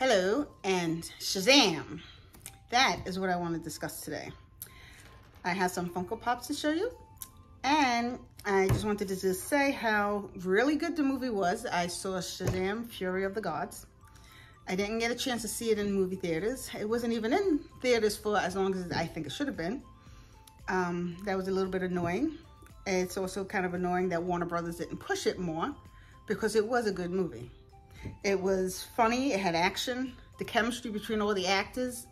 Hello and Shazam. That is what I want to discuss today. I have some Funko Pops to show you. And I just wanted to just say how really good the movie was. I saw Shazam, Fury of the Gods. I didn't get a chance to see it in movie theaters. It wasn't even in theaters for as long as I think it should have been. Um, that was a little bit annoying. It's also kind of annoying that Warner Brothers didn't push it more because it was a good movie. It was funny, it had action, the chemistry between all the actors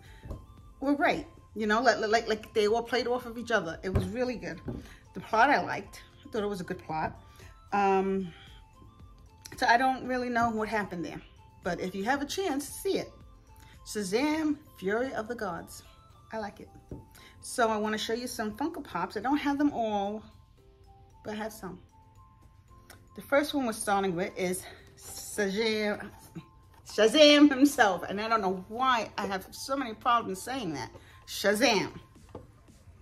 were great. You know, like, like, like they all played off of each other. It was really good. The plot I liked. I thought it was a good plot. Um, so I don't really know what happened there. But if you have a chance, see it. Shazam, Fury of the Gods. I like it. So I want to show you some Funko Pops. I don't have them all, but I have some. The first one we're starting with is Shazam, Shazam himself. And I don't know why I have so many problems saying that. Shazam.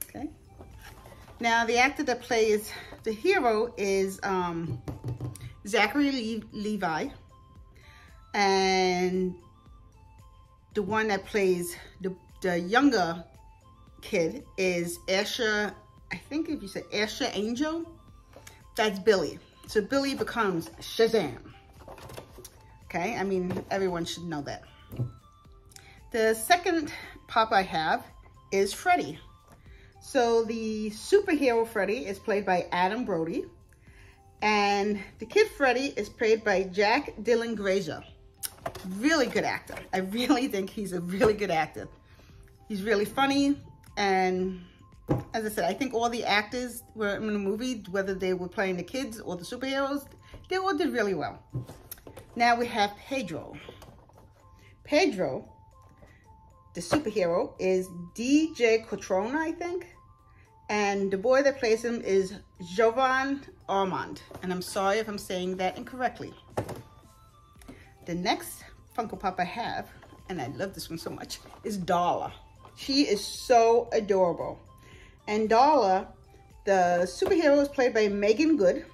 Okay. Now, the actor that plays the hero is um, Zachary Le Levi. And the one that plays the, the younger kid is Asher, I think if you say Asher Angel, that's Billy. So Billy becomes Shazam. Okay, I mean, everyone should know that. The second pop I have is Freddy. So the superhero Freddy is played by Adam Brody. And the kid Freddy is played by Jack Dylan Grazer. Really good actor. I really think he's a really good actor. He's really funny. And as I said, I think all the actors were in the movie, whether they were playing the kids or the superheroes, they all did really well. Now we have Pedro. Pedro, the superhero, is DJ Cotrona, I think. And the boy that plays him is Jovan Armand. And I'm sorry if I'm saying that incorrectly. The next Funko Pop I have, and I love this one so much, is Darla. She is so adorable. And Darla, the superhero is played by Meagan Good.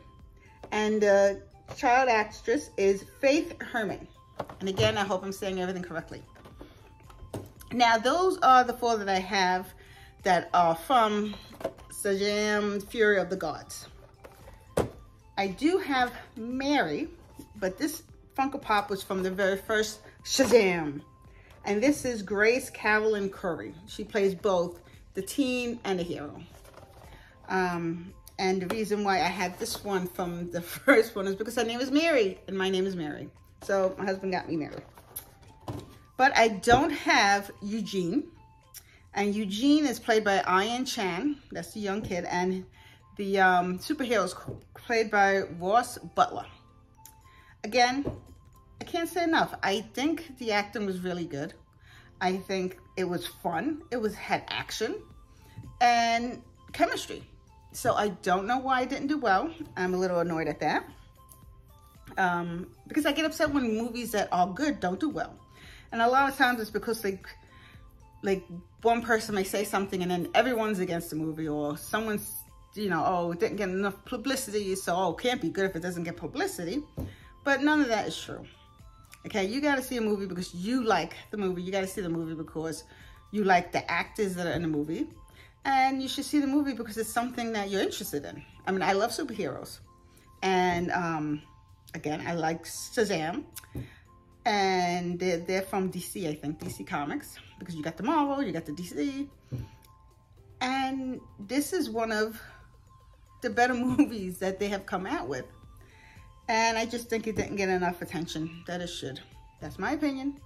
And the child actress is Faith Herman. And again, I hope I'm saying everything correctly. Now, those are the four that I have that are from Shazam Fury of the Gods. I do have Mary, but this Funko Pop was from the very first Shazam. And this is Grace Caroline Currey. She plays both the teen and the hero. Um, and the reason why I had this one from the first one is because her name is Mary and my name is Mary. So my husband got me Mary. But I don't have Eugene. And Eugene is played by Ian Chan. That's the young kid. And the um, superhero is played by Ross Butler. Again, I can't say enough. I think the acting was really good. I think it was fun. It was had action and chemistry. So I don't know why I didn't do well. I'm a little annoyed at that. Um, because I get upset when movies that are good don't do well. And a lot of times it's because like, like one person may say something and then everyone's against the movie or someone's, you know, oh, it didn't get enough publicity, so oh, can't be good if it doesn't get publicity. But none of that is true. Okay, you got to see a movie because you like the movie. You got to see the movie because you like the actors that are in the movie and you should see the movie because it's something that you're interested in. I mean, I love superheroes. And um, again, I like Shazam. And they're, they're from DC, I think, DC Comics. Because you got the Marvel, you got the DC. And this is one of the better movies that they have come out with. And I just think it didn't get enough attention that it should. That's my opinion.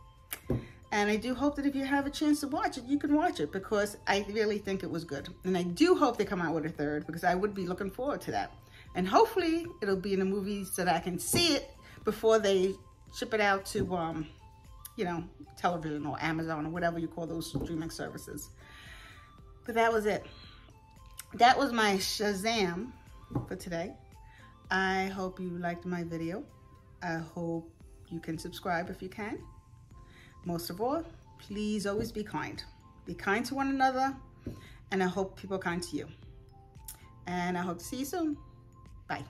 And I do hope that if you have a chance to watch it, you can watch it because I really think it was good. And I do hope they come out with a third because I would be looking forward to that. And hopefully it'll be in the movies so that I can see it before they ship it out to, um, you know, television or Amazon or whatever you call those streaming services. But that was it. That was my Shazam for today. I hope you liked my video. I hope you can subscribe if you can. Most of all, please always be kind. Be kind to one another, and I hope people are kind to you. And I hope to see you soon. Bye.